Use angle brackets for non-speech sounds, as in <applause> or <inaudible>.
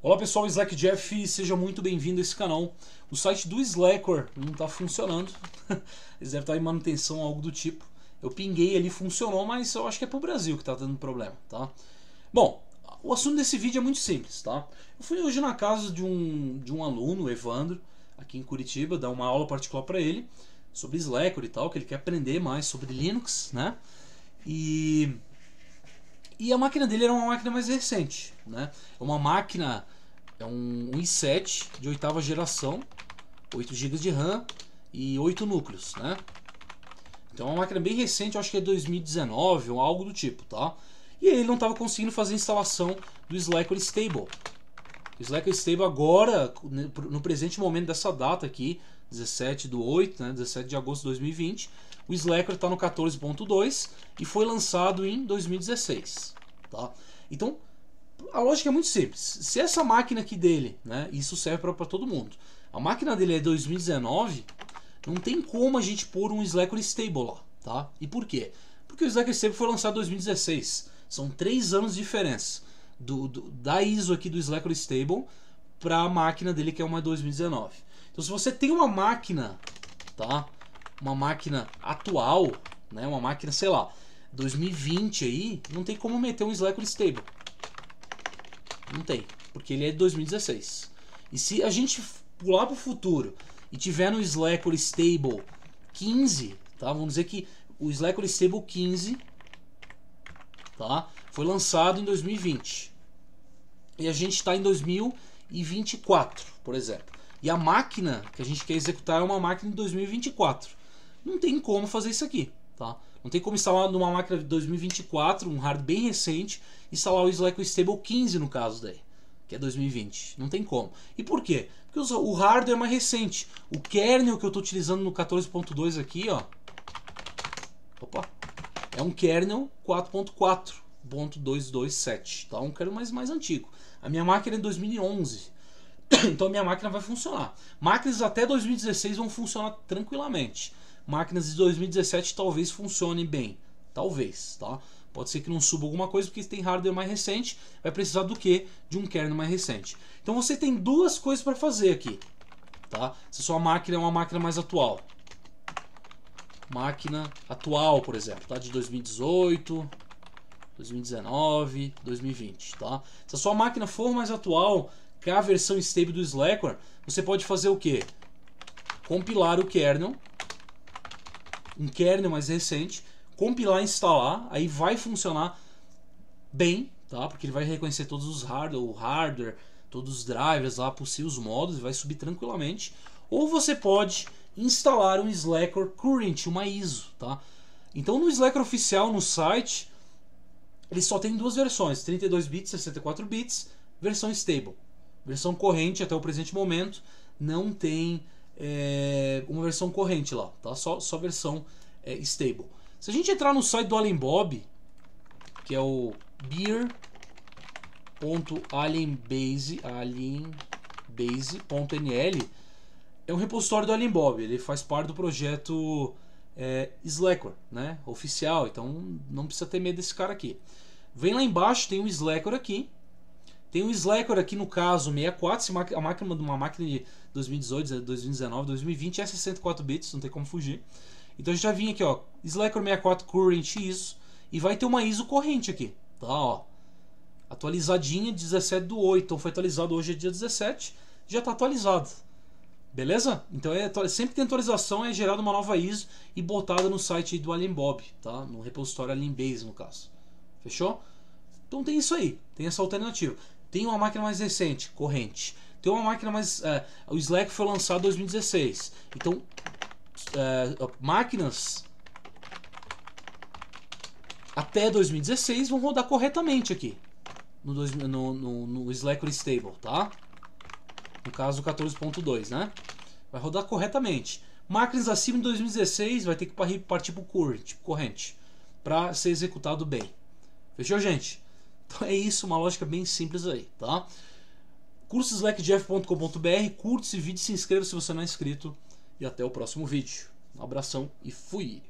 Olá pessoal, Slack Jeff, seja muito bem-vindo a esse canal. O site do Slackware não está funcionando, <laughs> eles devem estar em manutenção algo do tipo. Eu pinguei ali, funcionou, mas eu acho que é pro Brasil que está dando problema, tá? Bom, o assunto desse vídeo é muito simples, tá? Eu fui hoje na casa de um, de um aluno, Evandro, aqui em Curitiba, dar uma aula particular para ele sobre Slackware e tal, que ele quer aprender mais sobre Linux, né? E e a máquina dele era uma máquina mais recente, né? É uma máquina, é um, um i7 de oitava geração, 8 GB de RAM e 8 núcleos, né? Então é uma máquina bem recente, eu acho que é 2019 ou algo do tipo, tá? E ele não estava conseguindo fazer a instalação do Slackware Stable. O Slackware Stable agora, no presente momento dessa data aqui, 17 do 8, né, 17 de agosto de 2020, o Slackware está no 14.2 e foi lançado em 2016. Tá? Então, a lógica é muito simples. Se essa máquina aqui dele, né, isso serve para todo mundo, a máquina dele é 2019, não tem como a gente pôr um Slackware Stable lá. Tá? E por quê? Porque o Slackware Stable foi lançado em 2016. São três anos de diferença do, do da ISO aqui do Slackware Stable para a máquina dele que é uma 2019. Então, se você tem uma máquina, tá? Uma máquina atual, né, uma máquina, sei lá, 2020 aí, não tem como meter um Slackware Stable. Não tem, porque ele é de 2016. E se a gente pular para o futuro e tiver no Slackware Stable 15, tá? Vamos dizer que o Slackware Stable 15, tá? Foi lançado em 2020. E a gente está em 2024, por exemplo. E a máquina que a gente quer executar é uma máquina de 2024 não tem como fazer isso aqui, tá? Não tem como instalar numa máquina de 2024, um hardware bem recente, instalar o Slack Stable 15 no caso daí, que é 2020. Não tem como. E por quê? Porque o hardware é mais recente. O kernel que eu estou utilizando no 14.2 aqui, ó, opa, é um kernel 4.4.227, tá? Um kernel mais, mais antigo. A minha máquina é 2011. <coughs> então a minha máquina vai funcionar. Máquinas até 2016 vão funcionar tranquilamente máquinas de 2017 talvez funcionem bem. Talvez, tá? Pode ser que não suba alguma coisa porque tem hardware mais recente, vai precisar do que? De um kernel mais recente. Então você tem duas coisas para fazer aqui, tá? Se a sua máquina é uma máquina mais atual. Máquina atual, por exemplo, tá? De 2018, 2019, 2020, tá? Se a sua máquina for mais atual que a versão stable do Slackware, você pode fazer o que? Compilar o kernel um kernel mais recente, compilar e instalar, aí vai funcionar bem, tá? Porque ele vai reconhecer todos os hardware, o hardware, todos os drivers lá, possíveis modos, e vai subir tranquilamente. Ou você pode instalar um Slackware Current, uma ISO, tá? Então no Slackware oficial no site, ele só tem duas versões, 32 bits, 64 bits, versão stable. Versão corrente até o presente momento não tem é, uma versão corrente lá, tá? Só, só versão é, stable. Se a gente entrar no site do Alien Bob, que é o beer.alienbase, alienbase.nl, é um repositório do Alien Bob. Ele faz parte do projeto é, Slackware, né? Oficial. Então não precisa ter medo desse cara aqui. Vem lá embaixo, tem um Slackware aqui. Tem um Slackware aqui no caso 64, a máquina de uma máquina de 2018, 2019, 2020 é 64 bits, não tem como fugir. Então a gente já vinha aqui, ó, Slackware 64 Current ISO e vai ter uma ISO corrente aqui, tá, ó. Atualizadinha 17 do 8, então foi atualizado hoje é dia 17, já está atualizado. Beleza? Então é, sempre tem atualização é gerada uma nova ISO e botada no site do Alien Bob, tá? No repositório Alien Base no caso. Fechou? Então tem isso aí, tem essa alternativa. Tem uma máquina mais recente, corrente. Tem uma máquina mais. É, o Slack foi lançado em 2016. Então, é, máquinas até 2016 vão rodar corretamente aqui no, dois, no, no, no Slackware Stable, tá? No caso 14.2, né? Vai rodar corretamente. Máquinas acima de 2016 vai ter que partir para o current, corrente, para ser executado bem. Fechou, gente? Então é isso, uma lógica bem simples aí, tá? cursoslackjeff.com.br, curte esse vídeo, se inscreva se você não é inscrito e até o próximo vídeo. Um abração e fui!